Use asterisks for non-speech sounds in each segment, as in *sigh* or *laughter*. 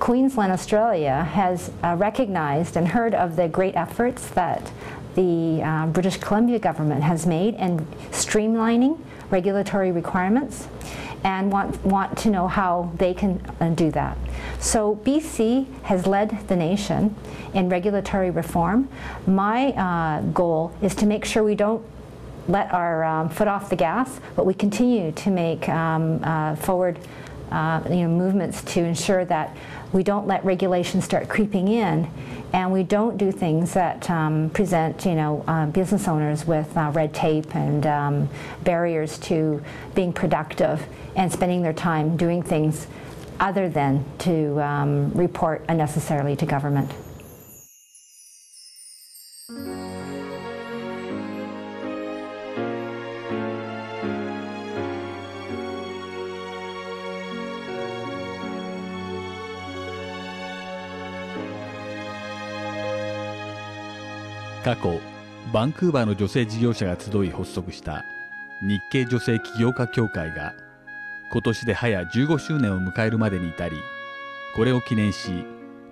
Queensland, Australia has uh, recognized and heard of the great efforts that the uh, British Columbia government has made in streamlining regulatory requirements and want, want to know how they can uh, do that. So BC has led the nation in regulatory reform. My uh, goal is to make sure we don't let our um, foot off the gas, but we continue to make um, uh, forward uh, you know, movements to ensure that we don't let regulations start creeping in and we don't do things that um, present you know, uh, business owners with uh, red tape and um, barriers to being productive and spending their time doing things other than to um, report unnecessarily to government.「過去バンクーバーの女性事業者が集い発足した日系女性起業家協会が今年で早15周年を迎えるまでに至りこれを記念し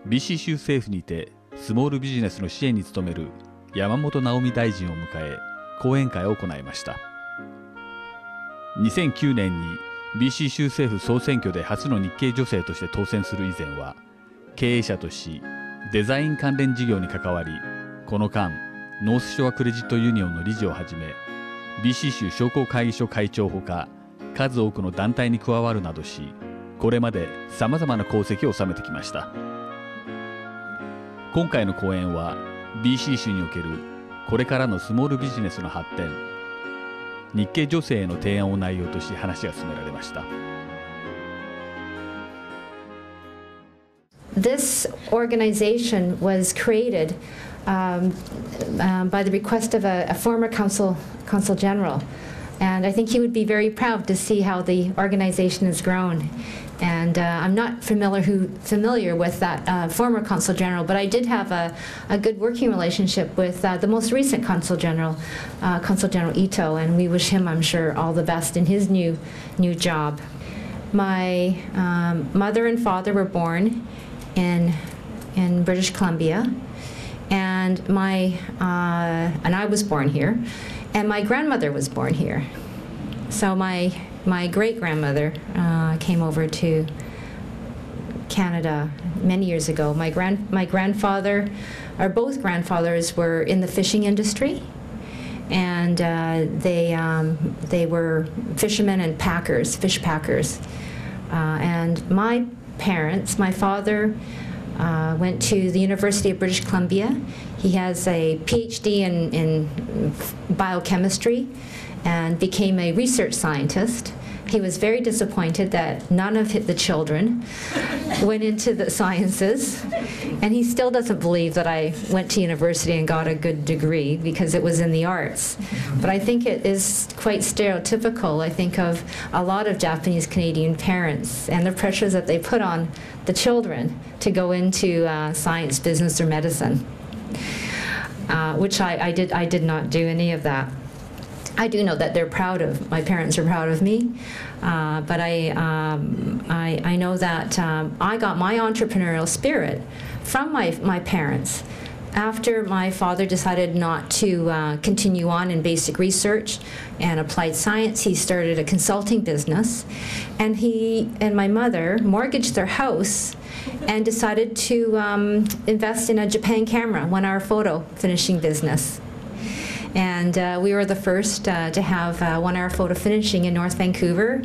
BC 州政府にてスモールビジネスの支援に努める山本直美大臣を迎え講演会を行いました。2009年に BC 州政府総選挙で初の日系女性として当選する以前は経営者としデザイン関連事業に関わりこの間ノースショアクレジットユニオンの理事をはじめ BC 州商工会議所会長ほか数多くの団体に加わるなどしこれまでさまざまな功績を収めてきました。今回の講演は BC 州におけるこれからのスモールビジネスの発展日系女性への提案を内容とし話が進められました。This organization was created um, um, by the request of a, a former consul, consul general. And I think he would be very proud to see how the organization has grown. And uh, I'm not familiar, who, familiar with that uh, former consul general, but I did have a, a good working relationship with uh, the most recent consul general, uh, Consul General Ito, and we wish him, I'm sure, all the best in his new, new job. My um, mother and father were born in, in British Columbia, and my, uh, and I was born here and my grandmother was born here. So my my great grandmother uh, came over to Canada many years ago. My grand my grandfather, or both grandfathers, were in the fishing industry, and uh, they um, they were fishermen and packers, fish packers. Uh, and my parents, my father. Uh, went to the University of British Columbia. He has a PhD in, in biochemistry and became a research scientist. He was very disappointed that none of the children went into the sciences, and he still doesn't believe that I went to university and got a good degree because it was in the arts. But I think it is quite stereotypical, I think, of a lot of Japanese Canadian parents and the pressures that they put on the children to go into uh, science, business, or medicine. Uh, which I, I, did, I did not do any of that. I do know that they're proud of, my parents are proud of me, uh, but I, um, I, I, know that um, I got my entrepreneurial spirit from my, my parents. After my father decided not to uh, continue on in basic research and applied science, he started a consulting business. And he and my mother mortgaged their house and decided to um, invest in a Japan camera, one hour photo finishing business. And uh, we were the first uh, to have uh, one hour photo finishing in North Vancouver,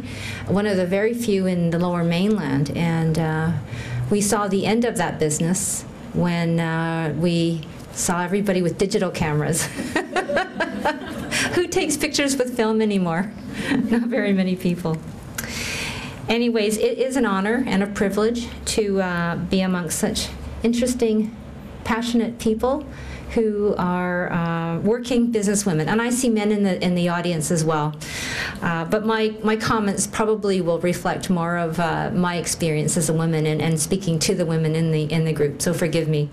one of the very few in the lower mainland. And uh, we saw the end of that business when we saw everybody with digital cameras. *laughs* Who takes pictures with film anymore? *laughs* Not very many people. Anyways, it is an honor and a privilege to uh, be amongst such interesting, passionate people who are uh, working businesswomen, and I see men in the in the audience as well. Uh, but my my comments probably will reflect more of uh, my experience as a woman and, and speaking to the women in the in the group. So forgive me.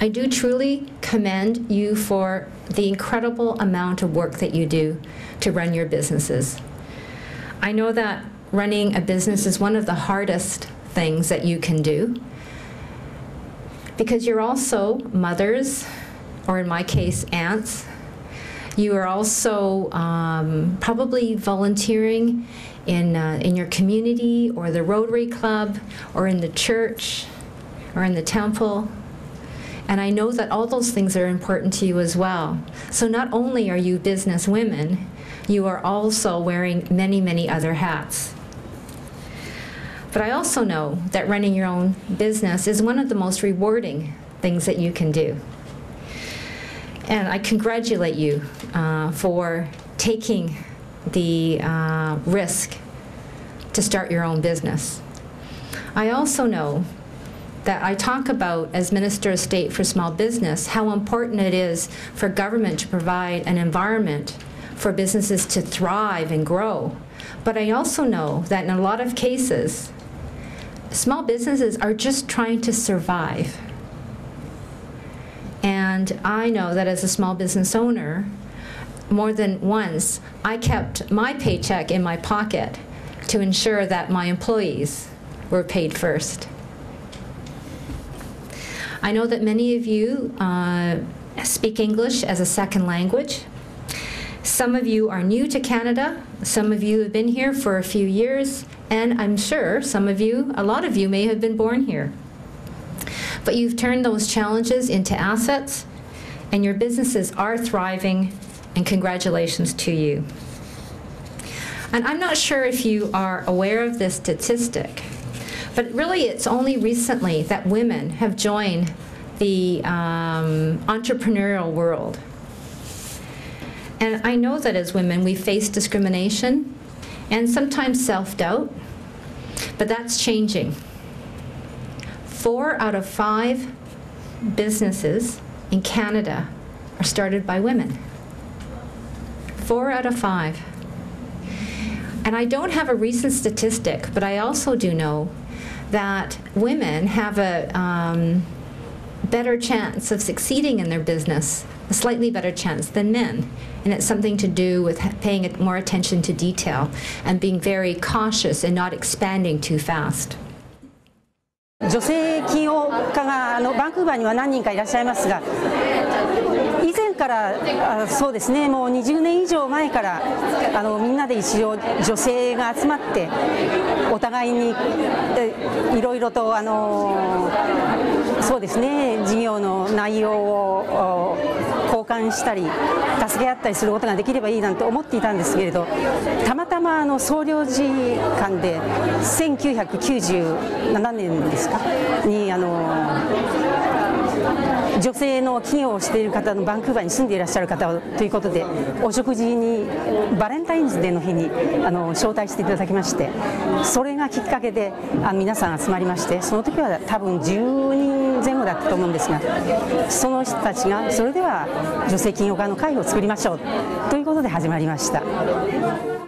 I do truly commend you for the incredible amount of work that you do to run your businesses. I know that running a business is one of the hardest things that you can do because you're also mothers, or in my case, aunts. You are also um, probably volunteering in, uh, in your community or the Rotary Club or in the church or in the temple. And I know that all those things are important to you as well. So not only are you business women, you are also wearing many, many other hats. But I also know that running your own business is one of the most rewarding things that you can do. And I congratulate you uh, for taking the uh, risk to start your own business. I also know that I talk about as Minister of State for Small Business how important it is for government to provide an environment for businesses to thrive and grow. But I also know that in a lot of cases, small businesses are just trying to survive. And I know that as a small business owner, more than once, I kept my paycheck in my pocket to ensure that my employees were paid first. I know that many of you uh, speak English as a second language. Some of you are new to Canada, some of you have been here for a few years, and I'm sure some of you, a lot of you, may have been born here. But you've turned those challenges into assets, and your businesses are thriving, and congratulations to you. And I'm not sure if you are aware of this statistic, but really it's only recently that women have joined the um, entrepreneurial world. And I know that as women we face discrimination and sometimes self-doubt, but that's changing. Four out of five businesses in Canada are started by women. Four out of five. And I don't have a recent statistic, but I also do know that women have a um, better chance of succeeding in their business, a slightly better chance than men. And it's something to do with paying more attention to detail and being very cautious and not expanding too fast. 女性起業家があのバンクーバーには何人かいらっしゃいますが以前 からそうですね。もう20年以上前からあのみんなで一応女性が集まってお互いにいろいろとあのそうですね。事業の内容を交換したり助け合ったりすることができればいいなんて思っていたんですけれどたまたまあの総領事館で1997年ですか？にあの女性の企業をしている方のバンクーバーに住んでいらっしゃる方ということでお食事にバレンタインズデーの日にあの招待していただきましてそれがきっかけであ皆さん集まりましてその時は多分10人前後だったと思うんですがその人たちがそれでは女性企業家の会を作りましょうということで始まりました。